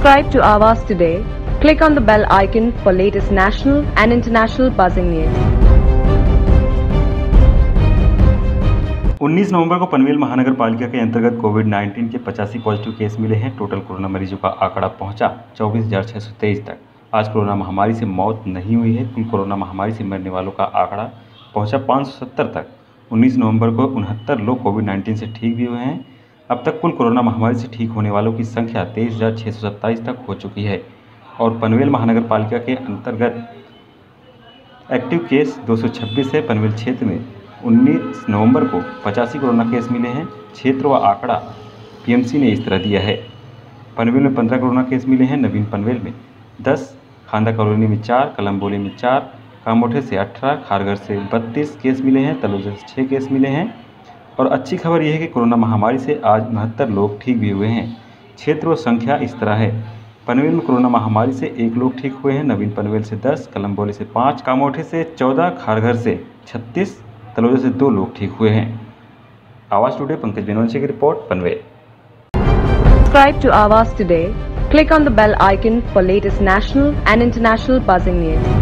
Subscribe to Avas today. Click on the bell icon for latest national and international buzzing news. 19 नवंबर को पनवेल महानगर पालिका के अंतर्गत Covid 19 के पचासी पॉजिटिव केस मिले हैं। टोटल कोरोना मरीजों का आंकड़ा पहुँचा चौबीस तक। आज कोरोना महामारी से मौत नहीं हुई है। कुल कोरोना महामारी से मरने वालों का आंकड़ा पहुँचा 570 तक। 19 नवंबर को उनहत्तर लोग कोविड 19 से ठीक भी हुए हैं। अब तक कुल कोरोना महामारी से ठीक होने वालों की संख्या तेईस हज़ार छः सौ सत्ताईस तक हो चुकी है और पनवेल महानगर पालिका के अंतर्गत एक्टिव केस 226 है। पनवेल क्षेत्र में 19 नवंबर को पचासी कोरोना केस मिले हैं। क्षेत्र व आंकड़ा पीएमसी ने इस तरह दिया है। पनवेल में 15 कोरोना केस मिले हैं। नवीन पनवेल में 10 खांदा कॉलोनी में चार कलम्बोली में चार कामोठे से 18 खारघर से 32 केस मिले हैं। तलोजा से छः केस मिले हैं। और अच्छी खबर यह है कि कोरोना महामारी से आज उनहत्तर लोग ठीक भी हुए हैं। क्षेत्र व संख्या इस तरह है। पनवेल में कोरोना महामारी से एक लोग ठीक हुए हैं। नवीन पनवेल से 10 कलम्बोली से 5 कामोठे से 14 खारघर से 36 तलोजा से दो लोग ठीक हुए हैं। आवाज़ टुडे, पंकज बेनवंशी की report, Panvel. Subscribe to Avas today. Click on the bell icon for latest national and international buzzing news.